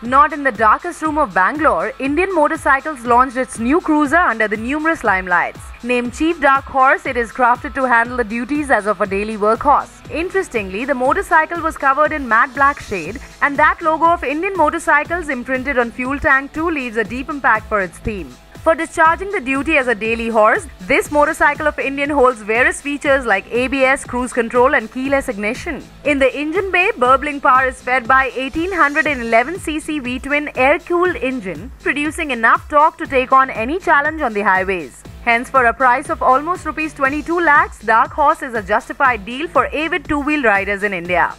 Not in the darkest room of Bangalore, Indian Motorcycles launched its new cruiser under the numerous limelights. Named Chief Dark Horse, it is crafted to handle the duties as of a daily workhorse. Interestingly, the motorcycle was covered in matte black shade, and that logo of Indian Motorcycles imprinted on fuel tank too leaves a deep impact for its theme. For discharging the duty as a daily horse, this motorcycle of Indian holds various features like ABS, cruise control, and keyless ignition. In the engine bay, burbling power is fed by 1811cc V-twin air-cooled engine, producing enough torque to take on any challenge on the highways. Hence, for a price of almost rupees 22 lakhs, Dark Horse is a justified deal for avid two-wheel riders in India.